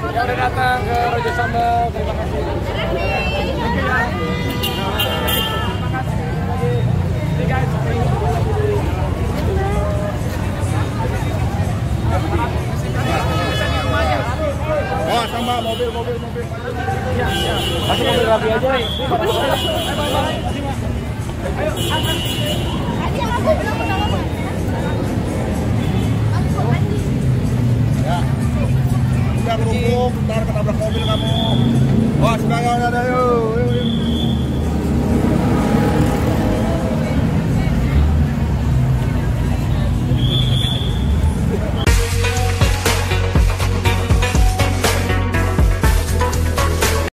yang udah datang ke Rojo Sambal. Terima kasih. Oh, Terima kasih. Mobil, mobil, mobil. Ya, ya. Mobil Raffi aja. Ayo, Udah kerupuk, ntar ketabrak mobil kamu. Wah, semangat ada yuk.